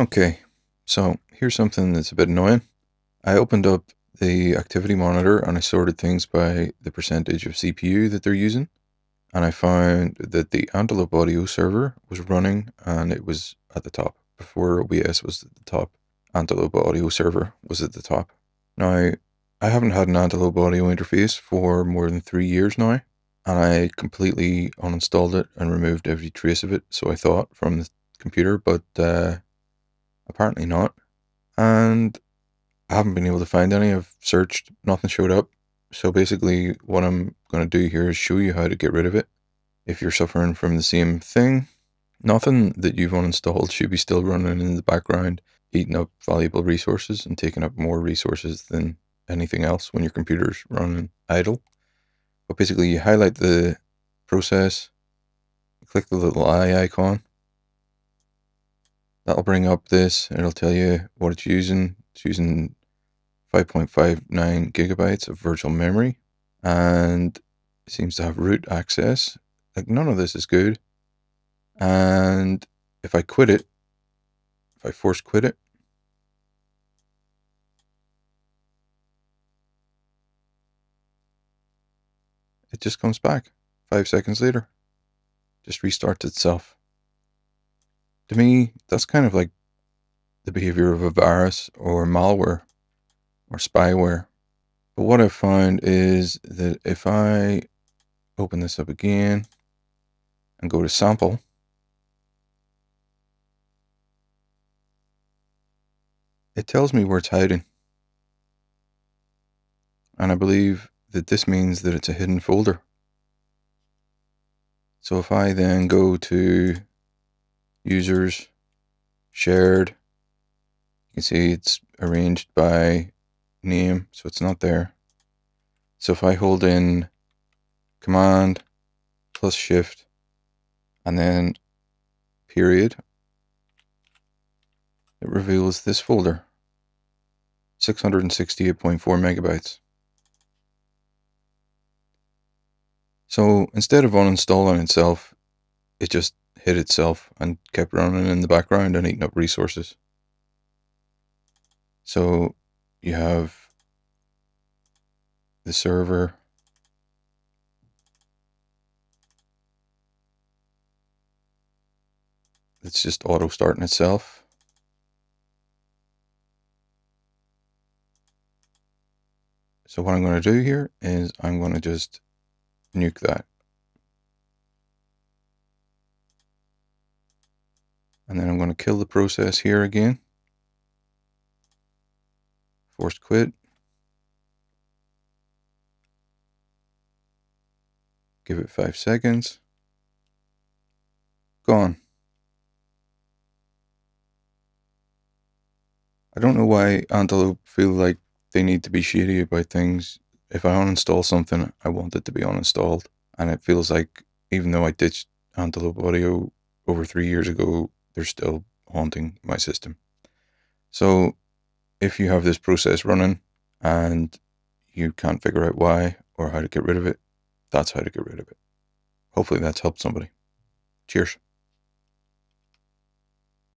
Okay, so here's something that's a bit annoying. I opened up the activity monitor and I sorted things by the percentage of CPU that they're using. And I found that the Antelope Audio server was running and it was at the top. Before OBS was at the top, Antelope Audio server was at the top. Now, I haven't had an Antelope Audio interface for more than three years now. And I completely uninstalled it and removed every trace of it, so I thought, from the computer, but uh, Apparently not. And I haven't been able to find any. I've searched, nothing showed up. So basically, what I'm going to do here is show you how to get rid of it. If you're suffering from the same thing, nothing that you've uninstalled should be still running in the background, eating up valuable resources and taking up more resources than anything else when your computer's running idle. But basically, you highlight the process, click the little eye icon, that'll bring up this it'll tell you what it's using. It's using 5.59 gigabytes of virtual memory and it seems to have root access. Like none of this is good. And if I quit it if I force quit it it just comes back five seconds later. Just restarts itself to me, that's kind of like the behavior of a virus or malware or spyware. But what I've found is that if I open this up again and go to sample, it tells me where it's hiding. And I believe that this means that it's a hidden folder. So if I then go to users, shared. You can see it's arranged by name, so it's not there. So if I hold in command plus shift and then period, it reveals this folder, 668.4 megabytes. So instead of uninstalling itself, it just hit itself and kept running in the background and eating up resources. So you have the server. It's just auto starting itself. So what I'm going to do here is I'm going to just nuke that. And then I'm going to kill the process here again. Force quit. Give it five seconds. Gone. I don't know why Antelope feel like they need to be shady about things. If I uninstall something, I want it to be uninstalled. And it feels like even though I ditched Antelope Audio over three years ago, they're still haunting my system. So if you have this process running and you can't figure out why or how to get rid of it, that's how to get rid of it. Hopefully that's helped somebody. Cheers.